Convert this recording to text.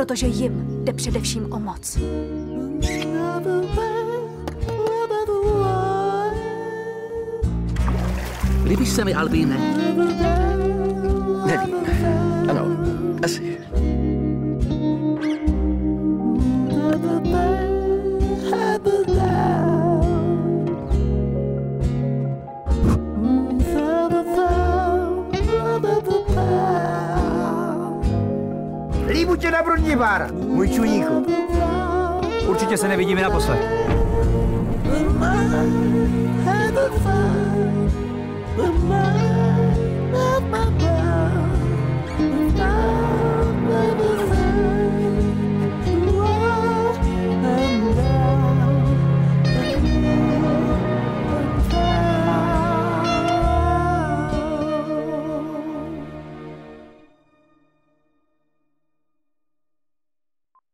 protože jim jde především o moc. Líbíš se mi, Albíne? Nevím. Líbu tě na Brodnivar, můj čuníku. Určitě se nevidíme naposled. the